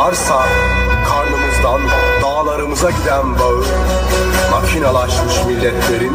varsa karnımızdan dağlarımıza giden bağı makinalaşmış milletlerin